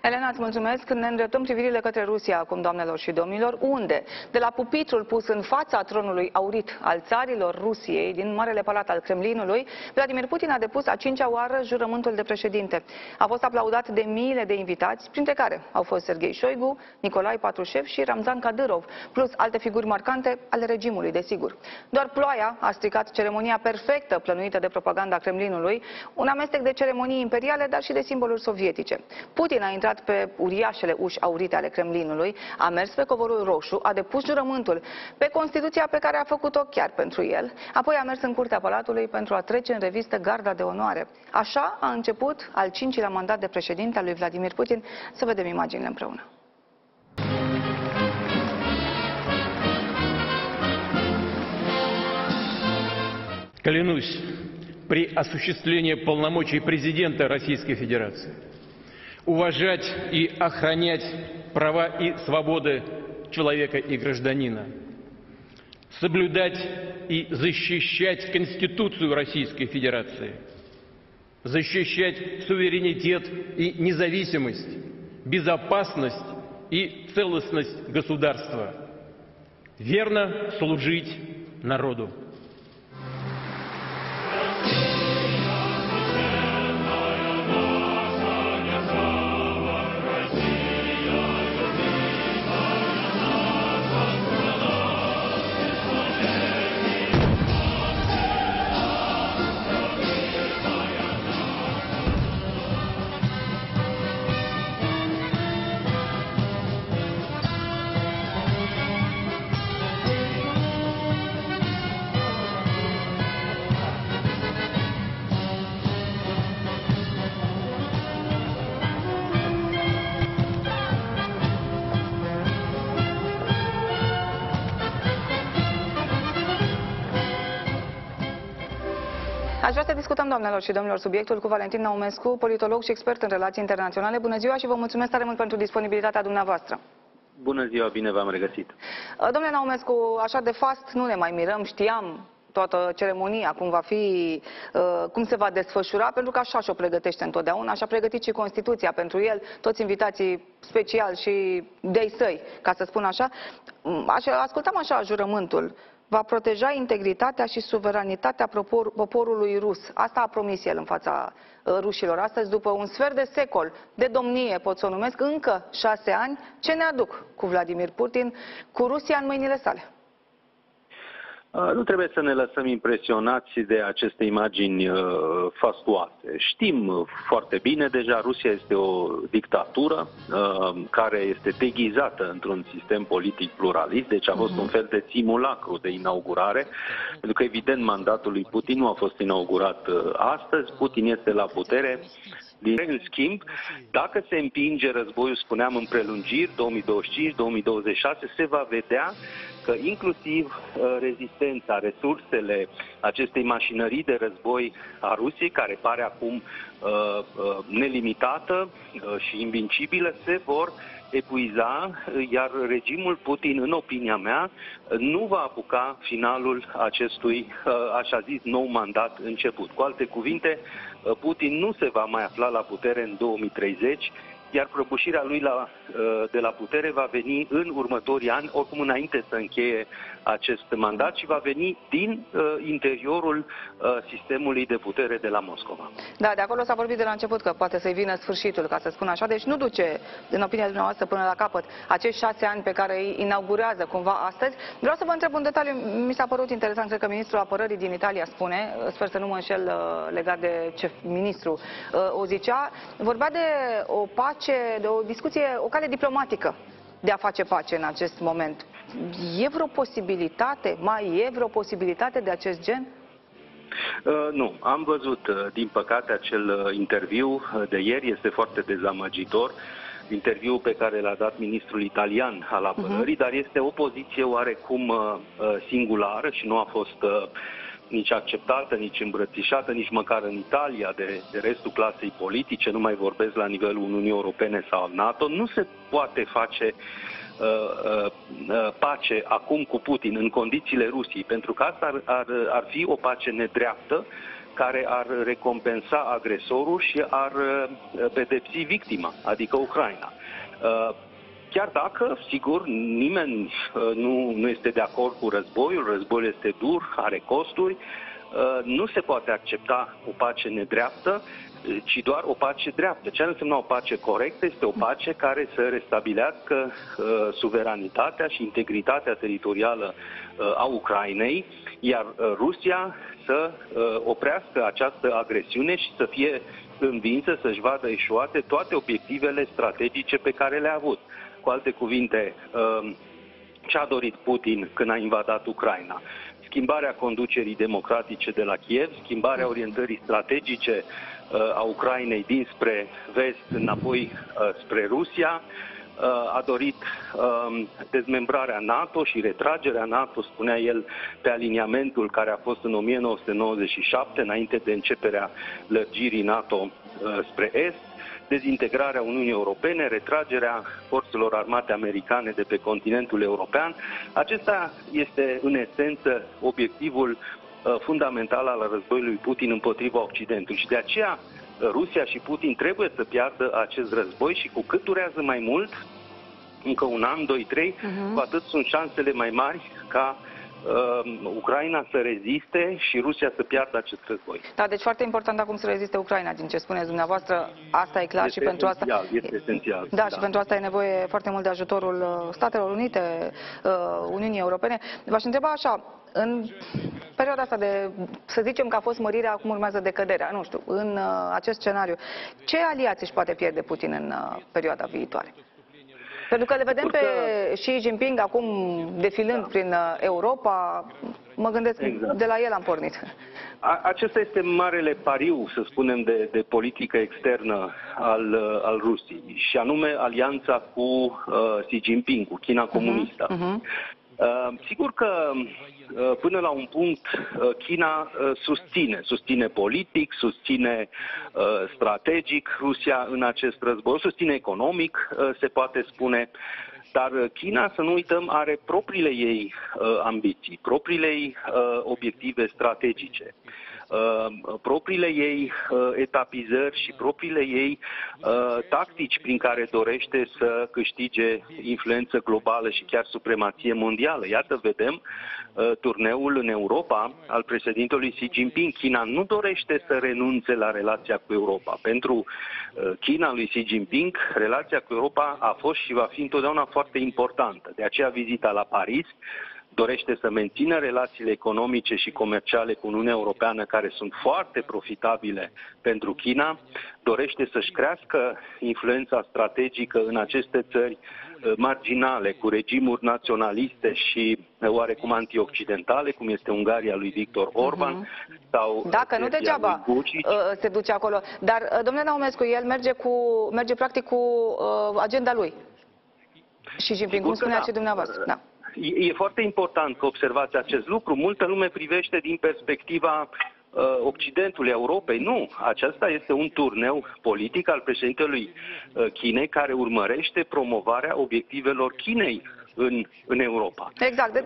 Elena, îți mulțumesc. Ne îndreptăm privirile către Rusia acum, doamnelor și domnilor. Unde? De la pupitrul pus în fața tronului aurit al țarilor Rusiei, din Marele Palat al Kremlinului, Vladimir Putin a depus a cincea oară jurământul de președinte. A fost aplaudat de miile de invitați, printre care au fost Sergei Shoigu, Nicolae Patrușev și Ramzan Kadyrov, plus alte figuri marcante ale regimului, desigur. Doar ploaia a stricat ceremonia perfectă plănuită de propaganda Kremlinului, un amestec de ceremonii imperiale, dar și de simboluri sovietice. Putin a intrat intrat pe uriașele uși aurite ale Kremlinului, a mers pe covorul roșu, a depus jurământul pe Constituția pe care a făcut-o chiar pentru el, apoi a mers în curtea Palatului pentru a trece în revistă garda de onoare. Așa a început al cincilea mandat de președinte al lui Vladimir Putin. Să vedem imaginile împreună. Клянусь при осуществлении полномочий президента Российской Федерации уважать и охранять права и свободы человека и гражданина, соблюдать и защищать Конституцию Российской Федерации, защищать суверенитет и независимость, безопасность и целостность государства, верно служить народу. Aș vrea să discutăm, doamnelor și domnilor, subiectul cu Valentin Naumescu, politolog și expert în relații internaționale. Bună ziua și vă mulțumesc tare mult pentru disponibilitatea dumneavoastră. Bună ziua, bine v-am regăsit. Domnule Naumescu, așa de fast nu ne mai mirăm, știam toată ceremonia, cum va fi, uh, cum se va desfășura, pentru că așa și-o pregătește întotdeauna, așa a pregătit și Constituția pentru el, toți invitații special și de săi, ca să spun așa. așa ascultam așa jurământul va proteja integritatea și suveranitatea poporului rus. Asta a promis el în fața uh, rușilor. Astăzi, după un sfert de secol de domnie, pot să o numesc, încă șase ani, ce ne aduc cu Vladimir Putin, cu Rusia în mâinile sale? Uh, nu trebuie să ne lăsăm impresionați de aceste imagini uh, fastuoase. Știm uh, foarte bine, deja Rusia este o dictatură care este deghizată într-un sistem politic pluralist, deci a fost un mhm. fel de simulacru de inaugurare, pentru că evident mandatul lui Putin nu a fost inaugurat astăzi, Putin este la putere în schimb, dacă se împinge războiul, spuneam, în prelungiri, 2025-2026, se va vedea că inclusiv uh, rezistența, resursele acestei mașinării de război a Rusiei, care pare acum uh, uh, nelimitată și invincibilă, se vor epuiza, iar regimul Putin, în opinia mea, nu va apuca finalul acestui, așa zis, nou mandat început. Cu alte cuvinte, Putin nu se va mai afla la putere în 2030, iar prăbușirea lui la, uh, de la putere va veni în următorii ani, oricum înainte să încheie acest mandat și va veni din uh, interiorul uh, sistemului de putere de la Moscova. Da, de acolo s-a vorbit de la început că poate să-i vină sfârșitul, ca să spun așa, deci nu duce, în opinia dumneavoastră, până la capăt acești șase ani pe care îi inaugurează cumva astăzi. Vreau să vă întreb un detaliu, mi s-a părut interesant, cred că ministrul apărării din Italia spune, sper să nu mă înșel uh, legat de ce ministru uh, o zicea, vorbea de o pace, de o discuție, o cale diplomatică de a face pace în acest moment. E vreo posibilitate, mai e vreo posibilitate de acest gen? Uh, nu, am văzut, uh, din păcate, acel uh, interviu uh, de ieri este foarte dezamăgitor, interviu pe care l-a dat ministrul italian al apărării, uh-huh. dar este o poziție oarecum uh, uh, singulară și nu a fost uh, nici acceptată, nici îmbrățișată, nici măcar în Italia de, de restul clasei politice, nu mai vorbesc la nivelul Uniunii Europene sau al NATO, nu se poate face uh, uh, uh, pace acum cu Putin în condițiile Rusiei, pentru că asta ar, ar, ar fi o pace nedreaptă care ar recompensa agresorul și ar pedepsi victima, adică Ucraina. Chiar dacă, sigur, nimeni nu, nu este de acord cu războiul, războiul este dur, are costuri, nu se poate accepta o pace nedreaptă ci doar o pace dreaptă. Ce înseamnă o pace corectă este o pace care să restabilească uh, suveranitatea și integritatea teritorială uh, a Ucrainei, iar uh, Rusia să uh, oprească această agresiune și să fie învinsă să-și vadă eșuate toate obiectivele strategice pe care le-a avut. Cu alte cuvinte, uh, ce a dorit Putin când a invadat Ucraina? Schimbarea conducerii democratice de la Kiev, schimbarea orientării strategice Uh, a Ucrainei dinspre vest înapoi uh, spre Rusia, uh, a dorit um, dezmembrarea NATO și retragerea NATO, spunea el, pe aliniamentul care a fost în 1997, înainte de începerea lărgirii NATO spre Est, dezintegrarea Uniunii Europene, retragerea forțelor armate americane de pe continentul european. Acesta este, în esență, obiectivul Uh, fundamental al războiului Putin împotriva Occidentului. Și de aceea uh, Rusia și Putin trebuie să piardă acest război și cu cât durează mai mult, încă un an, doi, trei, uh-huh. cu atât sunt șansele mai mari ca uh, Ucraina să reziste și Rusia să piardă acest război. Da, deci foarte important acum să reziste Ucraina, din ce spuneți dumneavoastră, asta e clar este și pentru asta... Este esențial. Da, da, și pentru asta e nevoie foarte mult de ajutorul uh, Statelor Unite, Uniunii Europene. V-aș întreba așa, în perioada asta de, să zicem că a fost mărirea, acum urmează decăderea, nu știu, în uh, acest scenariu, ce aliați își poate pierde Putin în uh, perioada viitoare? Pentru că le vedem pe Xi Jinping acum defilând da. prin uh, Europa, mă gândesc, exact. de la el am pornit. A, acesta este marele pariu, să spunem, de, de politică externă al, uh, al Rusiei, și anume alianța cu uh, Xi Jinping, cu China mhm, comunistă. Uh-huh. Uh-huh. Uh, sigur că uh, până la un punct uh, China susține, susține politic, susține strategic Rusia în acest război, susține economic, se poate spune, dar China, să nu uităm, are propriile ei ambiții, propriile ei obiective strategice. Uh, propriile ei uh, etapizări și propriile ei uh, tactici prin care dorește să câștige influență globală și chiar supremație mondială. Iată, vedem turneul în Europa al președintelui Xi Jinping. China nu dorește să renunțe la relația cu Europa. Pentru China lui Xi Jinping, relația cu Europa a fost și va fi întotdeauna foarte importantă. De aceea vizita la Paris dorește să mențină relațiile economice și comerciale cu Uniunea Europeană, care sunt foarte profitabile pentru China, dorește să-și crească influența strategică în aceste țări uh, marginale, cu regimuri naționaliste și uh, oarecum antioccidentale, cum este Ungaria lui Victor Orban, uh-huh. sau Dacă nu degeaba uh, se duce acolo. Dar, domnule Naumescu, el merge, cu, merge practic cu uh, agenda lui. Și Jinping, cum spunea da. și dumneavoastră. Da. E foarte important că observați acest lucru. Multă lume privește din perspectiva uh, Occidentului, Europei. Nu, acesta este un turneu politic al președintelui uh, Chinei care urmărește promovarea obiectivelor Chinei în, în Europa. Exact.